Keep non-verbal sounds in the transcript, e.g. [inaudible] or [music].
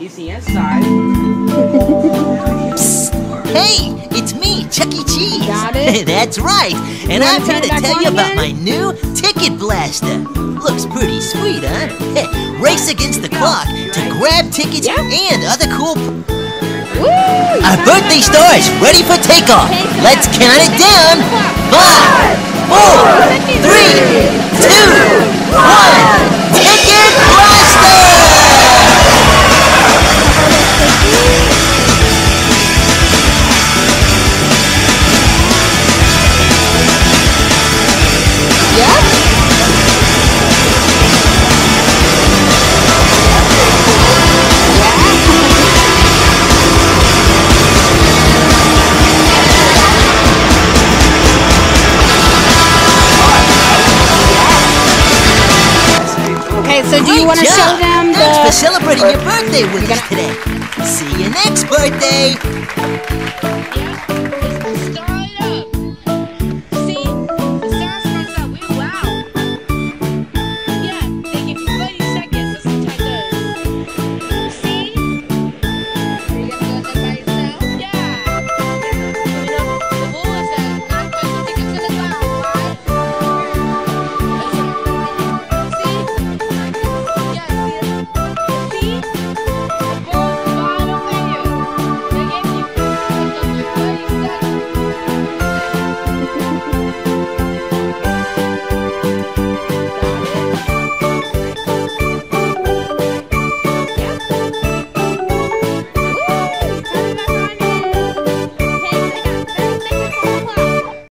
He's the inside. [laughs] Hey, it's me, Chuck E. Cheese. Got it? [laughs] That's right. And I'm here to tell you about my new Ticket Blaster. Looks pretty sweet, huh? Race against the clock to grab tickets Yeah. and other cool. Woo! Our birthday star is ready for takeoff. Let's count it down. Five, four, three, Okay, so do you want to show them Thanks for the? celebrating your birthday with us today. See you next birthday.